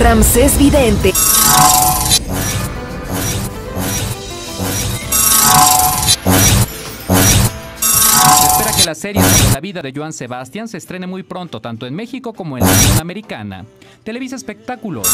Ramsés Vidente. Espera que la serie sobre la vida de Joan Sebastián se estrene muy pronto, tanto en México como en la Unión Americana. Televisa Espectáculos.